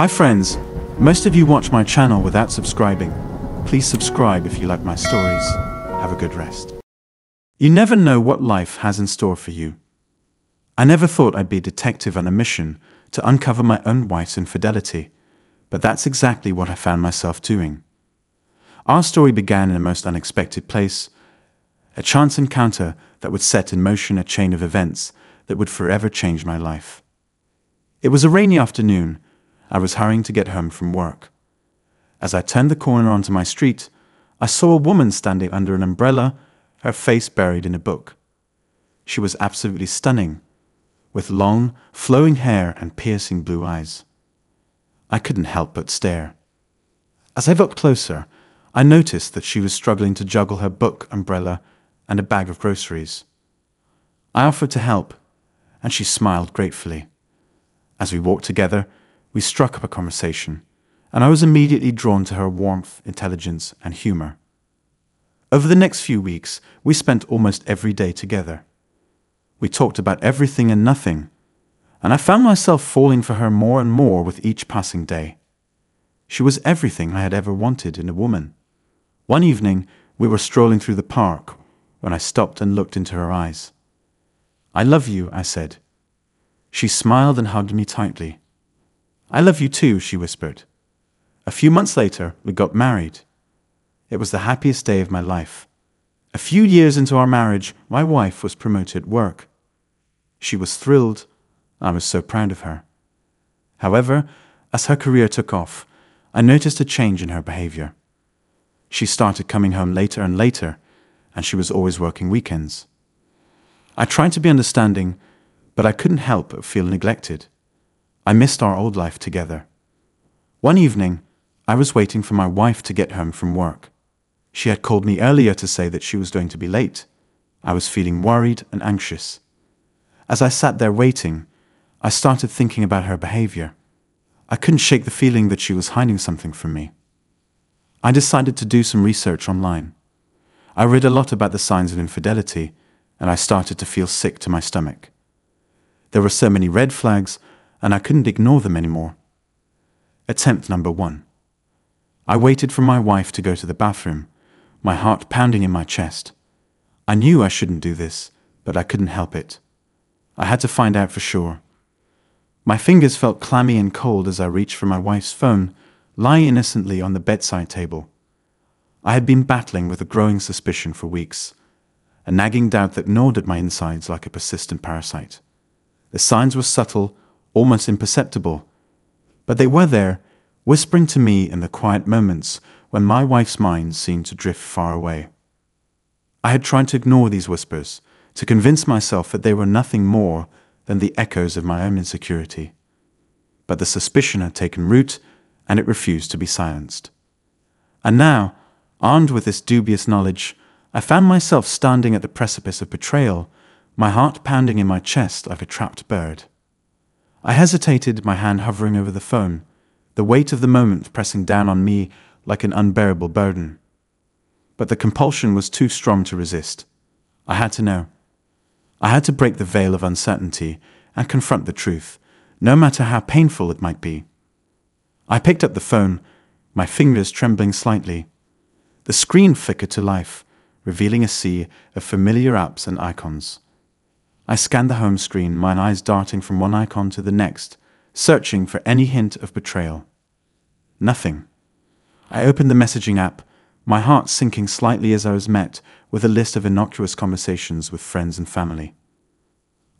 Hi friends, most of you watch my channel without subscribing. Please subscribe if you like my stories. Have a good rest. You never know what life has in store for you. I never thought I'd be a detective on a mission to uncover my own wife's infidelity, but that's exactly what I found myself doing. Our story began in a most unexpected place, a chance encounter that would set in motion a chain of events that would forever change my life. It was a rainy afternoon. I was hurrying to get home from work. As I turned the corner onto my street, I saw a woman standing under an umbrella, her face buried in a book. She was absolutely stunning, with long, flowing hair and piercing blue eyes. I couldn't help but stare. As I looked closer, I noticed that she was struggling to juggle her book, umbrella, and a bag of groceries. I offered to help, and she smiled gratefully. As we walked together, we struck up a conversation, and I was immediately drawn to her warmth, intelligence, and humor. Over the next few weeks, we spent almost every day together. We talked about everything and nothing, and I found myself falling for her more and more with each passing day. She was everything I had ever wanted in a woman. One evening, we were strolling through the park when I stopped and looked into her eyes. I love you, I said. She smiled and hugged me tightly. I love you too, she whispered. A few months later, we got married. It was the happiest day of my life. A few years into our marriage, my wife was promoted at work. She was thrilled. I was so proud of her. However, as her career took off, I noticed a change in her behavior. She started coming home later and later, and she was always working weekends. I tried to be understanding, but I couldn't help but feel neglected. I missed our old life together. One evening, I was waiting for my wife to get home from work. She had called me earlier to say that she was going to be late. I was feeling worried and anxious. As I sat there waiting, I started thinking about her behavior. I couldn't shake the feeling that she was hiding something from me. I decided to do some research online. I read a lot about the signs of infidelity, and I started to feel sick to my stomach. There were so many red flags, and I couldn't ignore them anymore. Attempt number one. I waited for my wife to go to the bathroom, my heart pounding in my chest. I knew I shouldn't do this, but I couldn't help it. I had to find out for sure. My fingers felt clammy and cold as I reached for my wife's phone, lying innocently on the bedside table. I had been battling with a growing suspicion for weeks, a nagging doubt that gnawed at my insides like a persistent parasite. The signs were subtle, almost imperceptible, but they were there, whispering to me in the quiet moments when my wife's mind seemed to drift far away. I had tried to ignore these whispers, to convince myself that they were nothing more than the echoes of my own insecurity. But the suspicion had taken root, and it refused to be silenced. And now, armed with this dubious knowledge, I found myself standing at the precipice of betrayal, my heart pounding in my chest like a trapped bird. I hesitated, my hand hovering over the phone, the weight of the moment pressing down on me like an unbearable burden. But the compulsion was too strong to resist. I had to know. I had to break the veil of uncertainty and confront the truth, no matter how painful it might be. I picked up the phone, my fingers trembling slightly. The screen flickered to life, revealing a sea of familiar apps and icons. I scanned the home screen, my eyes darting from one icon to the next, searching for any hint of betrayal. Nothing. I opened the messaging app, my heart sinking slightly as I was met with a list of innocuous conversations with friends and family.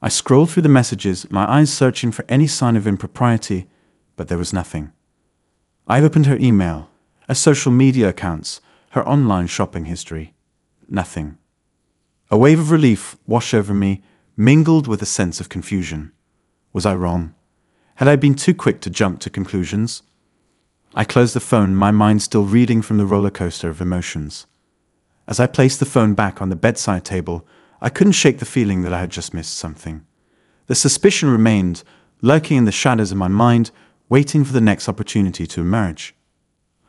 I scrolled through the messages, my eyes searching for any sign of impropriety, but there was nothing. I opened her email, her social media accounts, her online shopping history. Nothing. A wave of relief washed over me, mingled with a sense of confusion. Was I wrong? Had I been too quick to jump to conclusions? I closed the phone, my mind still reeling from the roller coaster of emotions. As I placed the phone back on the bedside table, I couldn't shake the feeling that I had just missed something. The suspicion remained, lurking in the shadows of my mind, waiting for the next opportunity to emerge.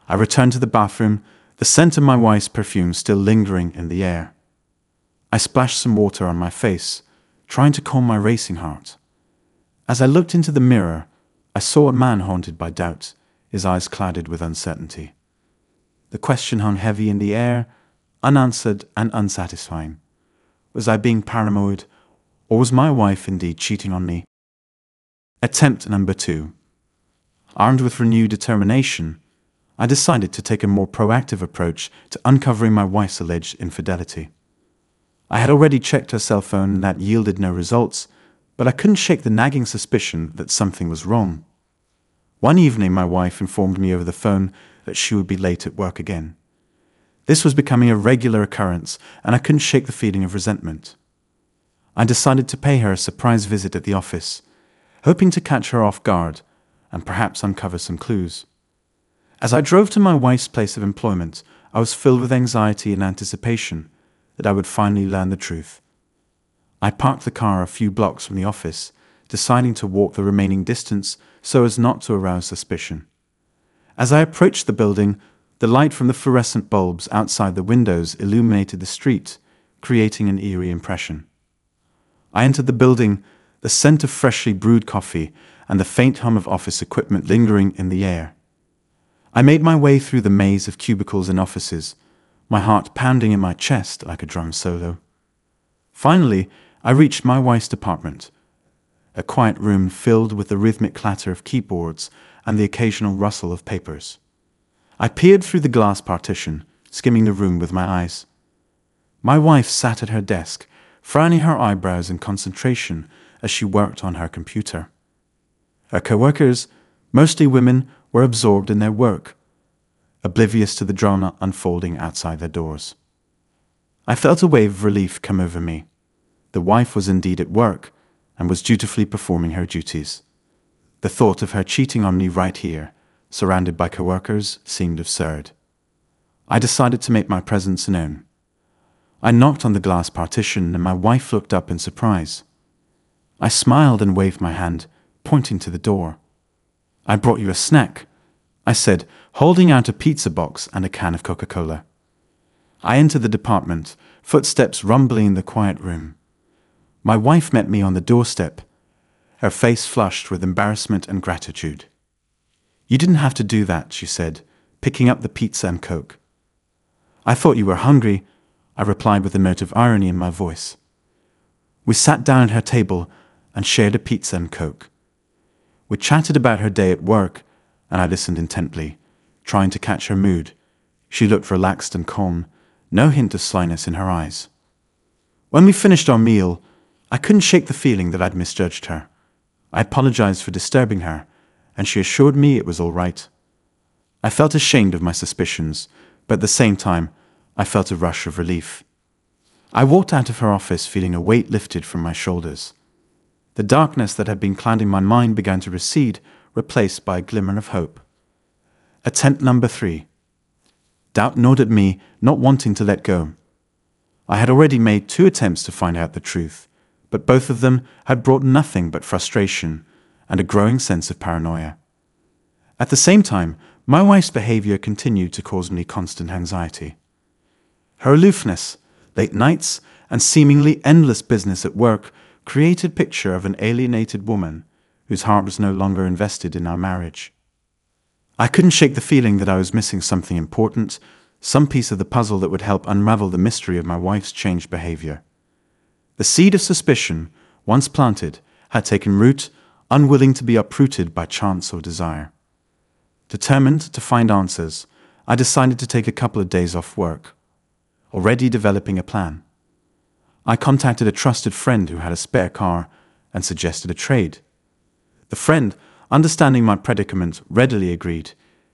I returned to the bathroom, the scent of my wife's perfume still lingering in the air. I splashed some water on my face, trying to calm my racing heart. As I looked into the mirror, I saw a man haunted by doubt, his eyes clouded with uncertainty. The question hung heavy in the air, unanswered and unsatisfying. Was I being paranoid, or was my wife indeed cheating on me? Attempt number two. Armed with renewed determination, I decided to take a more proactive approach to uncovering my wife's alleged infidelity. I had already checked her cell phone and that yielded no results, but I couldn't shake the nagging suspicion that something was wrong. One evening, my wife informed me over the phone that she would be late at work again. This was becoming a regular occurrence, and I couldn't shake the feeling of resentment. I decided to pay her a surprise visit at the office, hoping to catch her off guard and perhaps uncover some clues. As I drove to my wife's place of employment, I was filled with anxiety and anticipation that I would finally learn the truth. I parked the car a few blocks from the office, deciding to walk the remaining distance so as not to arouse suspicion. As I approached the building, the light from the fluorescent bulbs outside the windows illuminated the street, creating an eerie impression. I entered the building, the scent of freshly brewed coffee and the faint hum of office equipment lingering in the air. I made my way through the maze of cubicles and offices, my heart pounding in my chest like a drum solo. Finally, I reached my wife's department, a quiet room filled with the rhythmic clatter of keyboards and the occasional rustle of papers. I peered through the glass partition, skimming the room with my eyes. My wife sat at her desk, frowning her eyebrows in concentration as she worked on her computer. Her co-workers, mostly women, were absorbed in their work, oblivious to the drama unfolding outside their doors. I felt a wave of relief come over me. The wife was indeed at work and was dutifully performing her duties. The thought of her cheating on me right here, surrounded by coworkers, seemed absurd. I decided to make my presence known. I knocked on the glass partition and my wife looked up in surprise. I smiled and waved my hand, pointing to the door. I brought you a snack, I said, holding out a pizza box and a can of Coca Cola. I entered the department, footsteps rumbling in the quiet room. My wife met me on the doorstep, her face flushed with embarrassment and gratitude. You didn't have to do that, she said, picking up the pizza and Coke. I thought you were hungry, I replied with a note of irony in my voice. We sat down at her table and shared a pizza and Coke. We chatted about her day at work and I listened intently, trying to catch her mood. She looked relaxed and calm, no hint of slyness in her eyes. When we finished our meal, I couldn't shake the feeling that I'd misjudged her. I apologized for disturbing her, and she assured me it was all right. I felt ashamed of my suspicions, but at the same time, I felt a rush of relief. I walked out of her office feeling a weight lifted from my shoulders. The darkness that had been clouding my mind began to recede replaced by a glimmer of hope. Attempt number three. Doubt gnawed at me, not wanting to let go. I had already made two attempts to find out the truth, but both of them had brought nothing but frustration and a growing sense of paranoia. At the same time, my wife's behavior continued to cause me constant anxiety. Her aloofness, late nights, and seemingly endless business at work created picture of an alienated woman whose heart was no longer invested in our marriage. I couldn't shake the feeling that I was missing something important, some piece of the puzzle that would help unravel the mystery of my wife's changed behavior. The seed of suspicion, once planted, had taken root, unwilling to be uprooted by chance or desire. Determined to find answers, I decided to take a couple of days off work, already developing a plan. I contacted a trusted friend who had a spare car and suggested a trade. The friend, understanding my predicament, readily agreed.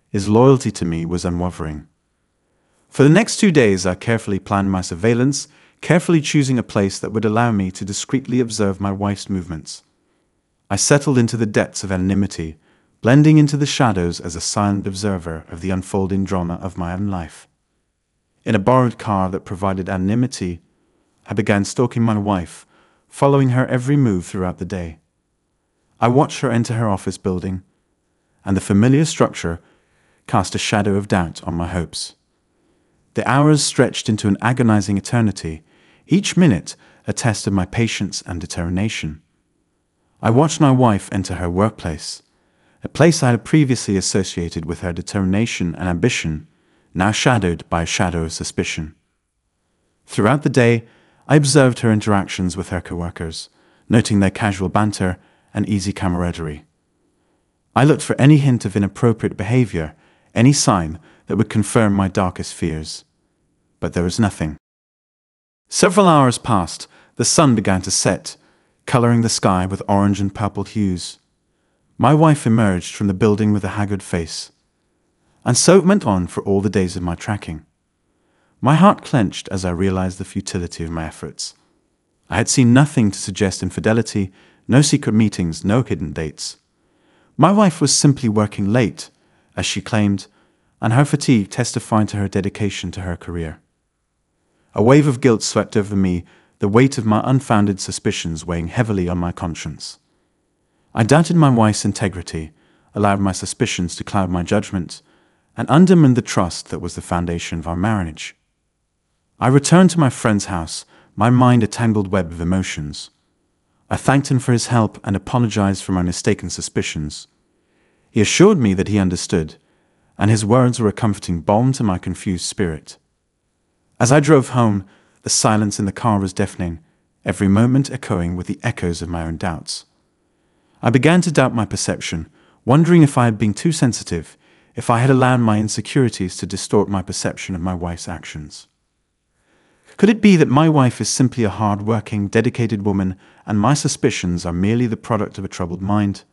His loyalty to me was unwavering. For the next two days, I carefully planned my surveillance, carefully choosing a place that would allow me to discreetly observe my wife's movements. I settled into the depths of anonymity, blending into the shadows as a silent observer of the unfolding drama of my own life. In a borrowed car that provided anonymity, I began stalking my wife, following her every move throughout the day. I watched her enter her office building, and the familiar structure cast a shadow of doubt on my hopes. The hours stretched into an agonizing eternity, each minute a test of my patience and determination. I watched my wife enter her workplace, a place I had previously associated with her determination and ambition, now shadowed by a shadow of suspicion. Throughout the day, I observed her interactions with her coworkers, noting their casual banter and easy camaraderie. I looked for any hint of inappropriate behavior, any sign that would confirm my darkest fears. But there was nothing. Several hours passed, the sun began to set, coloring the sky with orange and purple hues. My wife emerged from the building with a haggard face. And so it went on for all the days of my tracking. My heart clenched as I realized the futility of my efforts. I had seen nothing to suggest infidelity, no secret meetings, no hidden dates. My wife was simply working late, as she claimed, and her fatigue testified to her dedication to her career. A wave of guilt swept over me, the weight of my unfounded suspicions weighing heavily on my conscience. I doubted my wife's integrity, allowed my suspicions to cloud my judgment, and undermined the trust that was the foundation of our marriage. I returned to my friend's house, my mind a tangled web of emotions. I thanked him for his help and apologized for my mistaken suspicions. He assured me that he understood, and his words were a comforting balm to my confused spirit. As I drove home, the silence in the car was deafening, every moment echoing with the echoes of my own doubts. I began to doubt my perception, wondering if I had been too sensitive, if I had allowed my insecurities to distort my perception of my wife's actions. Could it be that my wife is simply a hard working, dedicated woman, and my suspicions are merely the product of a troubled mind?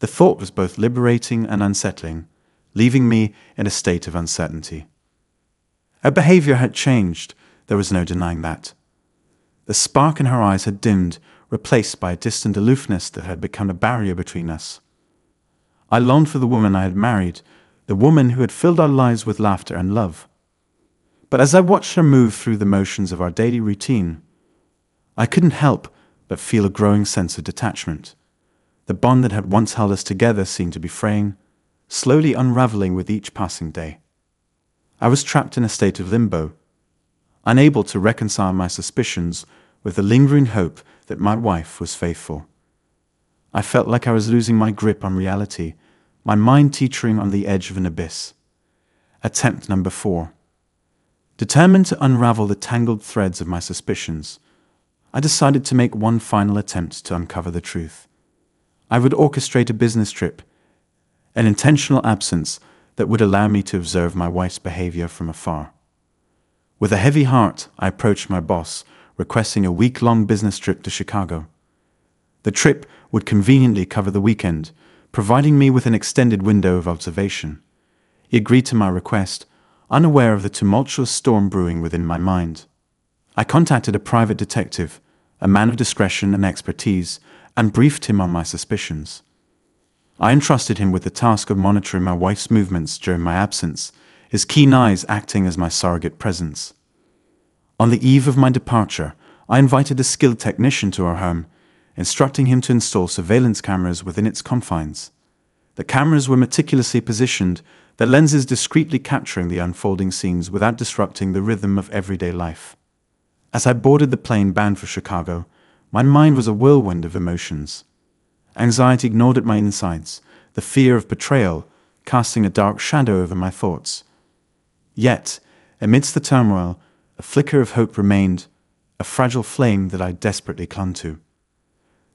The thought was both liberating and unsettling, leaving me in a state of uncertainty. Her behavior had changed, there was no denying that. The spark in her eyes had dimmed, replaced by a distant aloofness that had become a barrier between us. I longed for the woman I had married, the woman who had filled our lives with laughter and love. But as I watched her move through the motions of our daily routine, I couldn't help but feel a growing sense of detachment. The bond that had once held us together seemed to be fraying, slowly unraveling with each passing day. I was trapped in a state of limbo, unable to reconcile my suspicions with the lingering hope that my wife was faithful. I felt like I was losing my grip on reality, my mind teetering on the edge of an abyss. Attempt number four. Determined to unravel the tangled threads of my suspicions, I decided to make one final attempt to uncover the truth. I would orchestrate a business trip, an intentional absence that would allow me to observe my wife's behavior from afar. With a heavy heart, I approached my boss, requesting a week long business trip to Chicago. The trip would conveniently cover the weekend, providing me with an extended window of observation. He agreed to my request unaware of the tumultuous storm brewing within my mind. I contacted a private detective, a man of discretion and expertise, and briefed him on my suspicions. I entrusted him with the task of monitoring my wife's movements during my absence, his keen eyes acting as my surrogate presence. On the eve of my departure, I invited a skilled technician to our home, instructing him to install surveillance cameras within its confines. The cameras were meticulously positioned the lenses discreetly capturing the unfolding scenes without disrupting the rhythm of everyday life. As I boarded the plane bound for Chicago, my mind was a whirlwind of emotions. Anxiety gnawed at my insides, the fear of betrayal casting a dark shadow over my thoughts. Yet, amidst the turmoil, a flicker of hope remained, a fragile flame that I desperately clung to.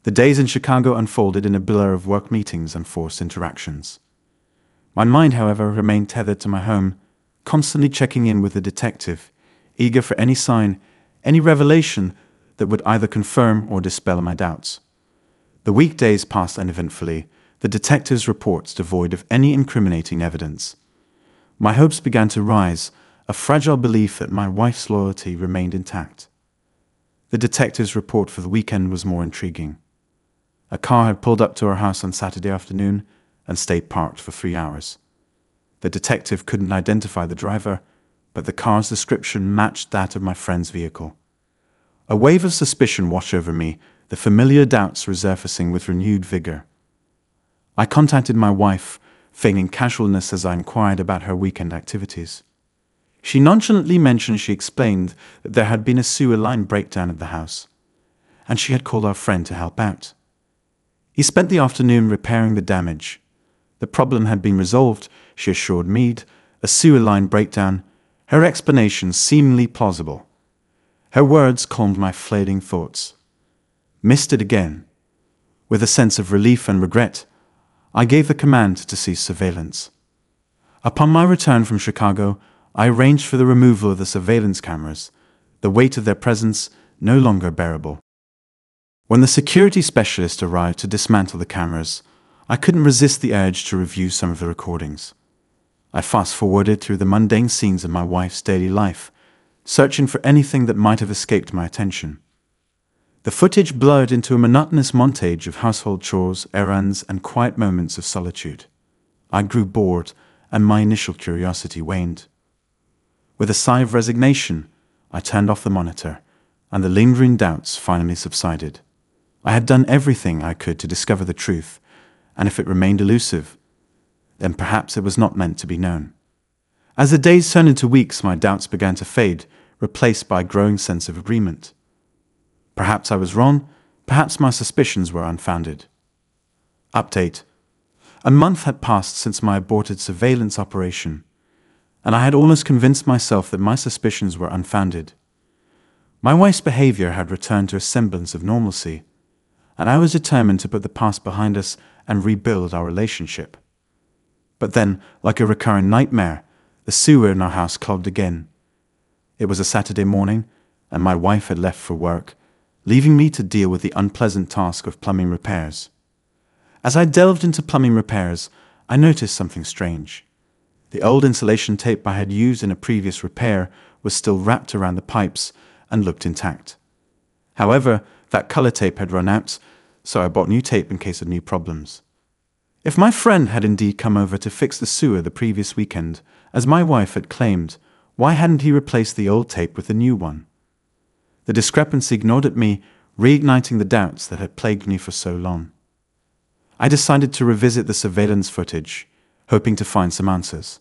The days in Chicago unfolded in a blur of work meetings and forced interactions. My mind, however, remained tethered to my home, constantly checking in with the detective, eager for any sign, any revelation that would either confirm or dispel my doubts. The weekdays passed uneventfully, the detective's reports devoid of any incriminating evidence. My hopes began to rise, a fragile belief that my wife's loyalty remained intact. The detective's report for the weekend was more intriguing. A car had pulled up to our house on Saturday afternoon and stayed parked for three hours. The detective couldn't identify the driver, but the car's description matched that of my friend's vehicle. A wave of suspicion washed over me, the familiar doubts resurfacing with renewed vigor. I contacted my wife, feigning casualness as I inquired about her weekend activities. She nonchalantly mentioned she explained that there had been a sewer line breakdown at the house, and she had called our friend to help out. He spent the afternoon repairing the damage, The problem had been resolved, she assured Mead, a sewer line breakdown, her explanation seemingly plausible. Her words calmed my flaring thoughts. Missed it again. With a sense of relief and regret, I gave the command to cease surveillance. Upon my return from Chicago, I arranged for the removal of the surveillance cameras, the weight of their presence no longer bearable. When the security specialist arrived to dismantle the cameras, I couldn't resist the urge to review some of the recordings. I fast forwarded through the mundane scenes of my wife's daily life, searching for anything that might have escaped my attention. The footage blurred into a monotonous montage of household chores, errands, and quiet moments of solitude. I grew bored, and my initial curiosity waned. With a sigh of resignation, I turned off the monitor, and the lingering doubts finally subsided. I had done everything I could to discover the truth, and if it remained elusive, then perhaps it was not meant to be known. As the days turned into weeks, my doubts began to fade, replaced by a growing sense of agreement. Perhaps I was wrong, perhaps my suspicions were unfounded. Update A month had passed since my aborted surveillance operation, and I had almost convinced myself that my suspicions were unfounded. My wife's behavior had returned to a semblance of normalcy, and I was determined to put the past behind us and rebuild our relationship. But then, like a recurrent nightmare, the sewer in our house clogged again. It was a Saturday morning, and my wife had left for work, leaving me to deal with the unpleasant task of plumbing repairs. As I delved into plumbing repairs, I noticed something strange. The old insulation tape I had used in a previous repair was still wrapped around the pipes and looked intact. However, that color tape had run out, so I bought new tape in case of new problems. If my friend had indeed come over to fix the sewer the previous weekend, as my wife had claimed, why hadn't he replaced the old tape with the new one? The discrepancy gnawed at me, reigniting the doubts that had plagued me for so long. I decided to revisit the surveillance footage, hoping to find some answers.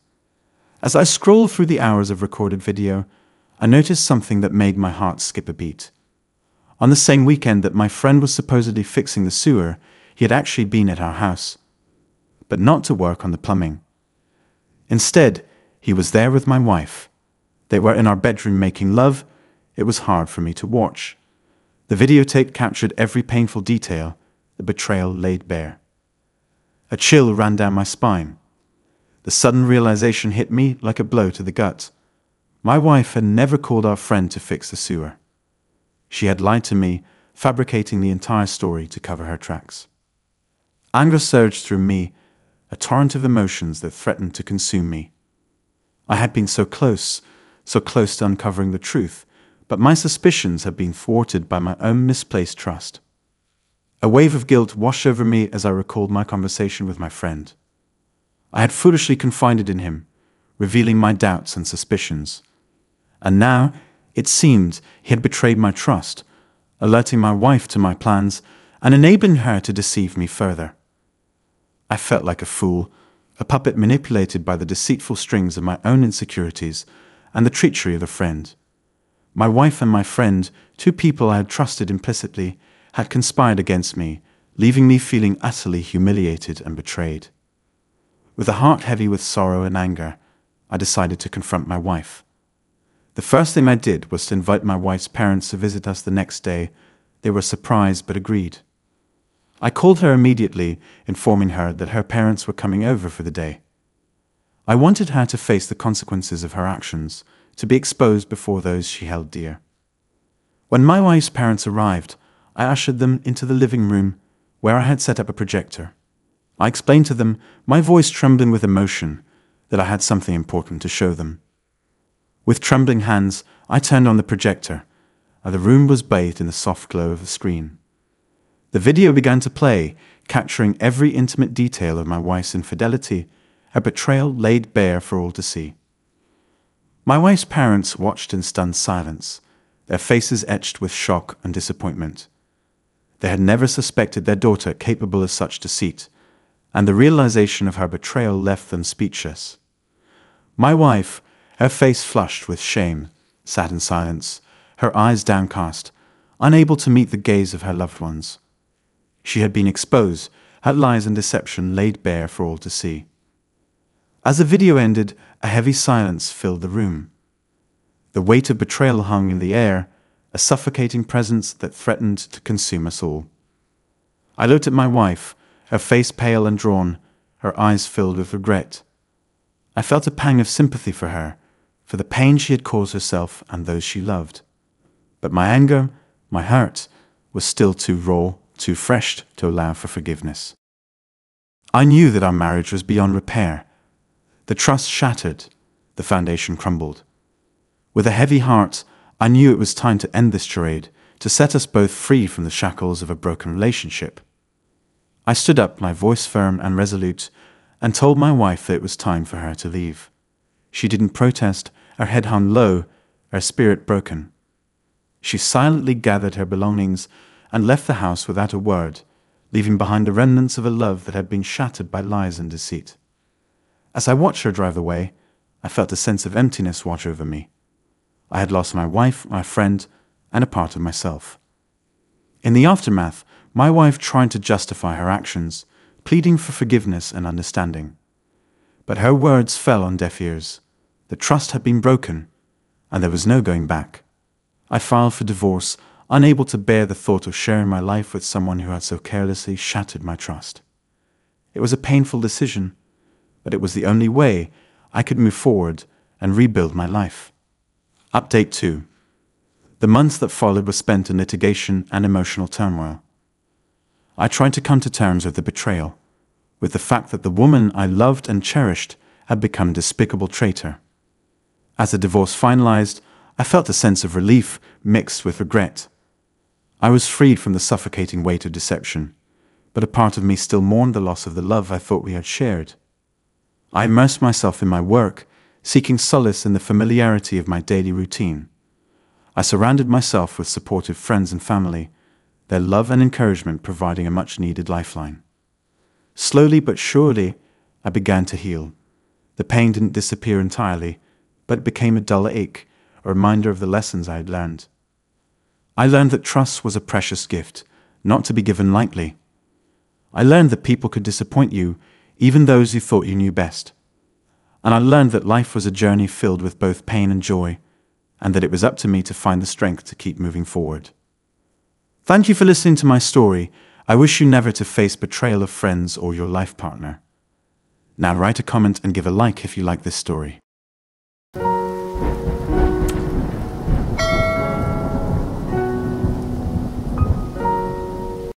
As I scrolled through the hours of recorded video, I noticed something that made my heart skip a beat. On the same weekend that my friend was supposedly fixing the sewer, he had actually been at our house but not to work on the plumbing. Instead, he was there with my wife. They were in our bedroom making love. It was hard for me to watch. The videotape captured every painful detail, the betrayal laid bare. A chill ran down my spine. The sudden realization hit me like a blow to the gut. My wife had never called our friend to fix the sewer. She had lied to me, fabricating the entire story to cover her tracks. Anger surged through me a torrent of emotions that threatened to consume me. I had been so close, so close to uncovering the truth, but my suspicions had been thwarted by my own misplaced trust. A wave of guilt washed over me as I recalled my conversation with my friend. I had foolishly confided in him, revealing my doubts and suspicions. And now, it seemed, he had betrayed my trust, alerting my wife to my plans and enabling her to deceive me further. I felt like a fool, a puppet manipulated by the deceitful strings of my own insecurities and the treachery of a friend. My wife and my friend, two people I had trusted implicitly, had conspired against me, leaving me feeling utterly humiliated and betrayed. With a heart heavy with sorrow and anger, I decided to confront my wife. The first thing I did was to invite my wife's parents to visit us the next day. They were surprised but agreed. I called her immediately, informing her that her parents were coming over for the day. I wanted her to face the consequences of her actions, to be exposed before those she held dear. When my wife's parents arrived, I ushered them into the living room where I had set up a projector. I explained to them, my voice trembling with emotion, that I had something important to show them. With trembling hands, I turned on the projector, and the room was bathed in the soft glow of the screen. The video began to play, capturing every intimate detail of my wife's infidelity, a betrayal laid bare for all to see. My wife's parents watched in stunned silence, their faces etched with shock and disappointment. They had never suspected their daughter capable of such deceit, and the realization of her betrayal left them speechless. My wife, her face flushed with shame, sat in silence, her eyes downcast, unable to meet the gaze of her loved ones. She had been exposed, had lies and deception laid bare for all to see. As the video ended, a heavy silence filled the room. The weight of betrayal hung in the air, a suffocating presence that threatened to consume us all. I looked at my wife, her face pale and drawn, her eyes filled with regret. I felt a pang of sympathy for her, for the pain she had caused herself and those she loved. But my anger, my hurt, was still too raw, too fresh to allow for forgiveness. I knew that our marriage was beyond repair. The trust shattered, the foundation crumbled. With a heavy heart, I knew it was time to end this charade, to set us both free from the shackles of a broken relationship. I stood up, my voice firm and resolute, and told my wife that it was time for her to leave. She didn't protest, her head hung low, her spirit broken. She silently gathered her belongings and left the house without a word, leaving behind the remnants of a love that had been shattered by lies and deceit. As I watched her drive away, I felt a sense of emptiness wash over me. I had lost my wife, my friend, and a part of myself. In the aftermath, my wife tried to justify her actions, pleading for forgiveness and understanding. But her words fell on deaf ears. The trust had been broken, and there was no going back. I filed for divorce, unable to bear the thought of sharing my life with someone who had so carelessly shattered my trust. It was a painful decision, but it was the only way I could move forward and rebuild my life. Update 2 The months that followed were spent in litigation and emotional turmoil. I tried to come to terms with the betrayal, with the fact that the woman I loved and cherished had become a despicable traitor. As the divorce finalized, I felt a sense of relief mixed with regret. I was freed from the suffocating weight of deception, but a part of me still mourned the loss of the love I thought we had shared. I immersed myself in my work, seeking solace in the familiarity of my daily routine. I surrounded myself with supportive friends and family, their love and encouragement providing a much needed lifeline. Slowly but surely, I began to heal. The pain didn't disappear entirely, but it became a dull ache, a reminder of the lessons I had learned. I learned that trust was a precious gift, not to be given lightly. I learned that people could disappoint you, even those who thought you knew best. And I learned that life was a journey filled with both pain and joy, and that it was up to me to find the strength to keep moving forward. Thank you for listening to my story. I wish you never to face betrayal of friends or your life partner. Now write a comment and give a like if you like this story.